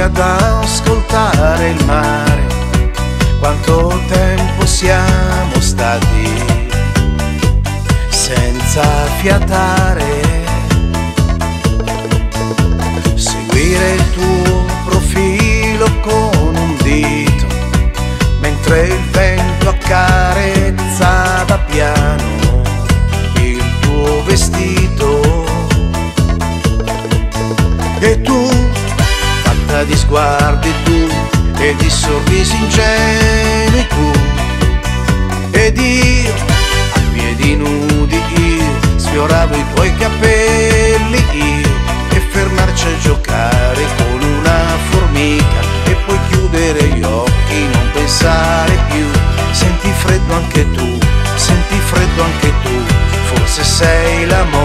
ad ascoltare il mare, quanto tempo siamo stati senza fiatare. Sguardi tu e di sorrisi ingenui tu, ed io, a piedi nudi io, sfioravo i tuoi capelli io, e fermarci a giocare con una formica, e poi chiudere gli occhi, non pensare più, senti freddo anche tu, senti freddo anche tu, forse sei l'amore.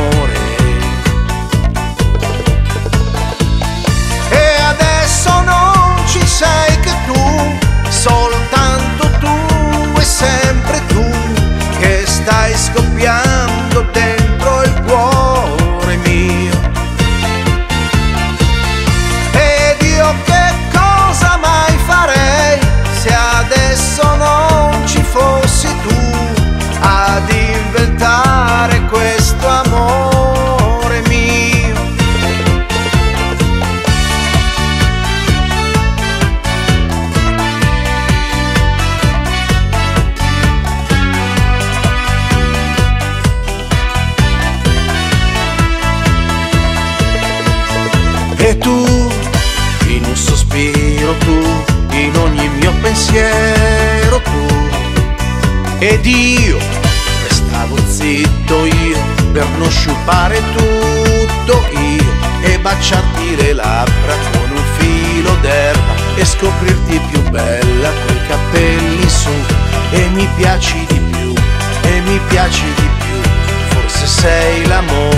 Tu, in un sospiro tu, in ogni mio pensiero tu, ed io, restavo zitto io, per non sciupare tutto io, e baciarti le labbra con un filo d'erba, e scoprirti più bella coi capelli su, e mi piaci di più, e mi piaci di più, forse sei l'amore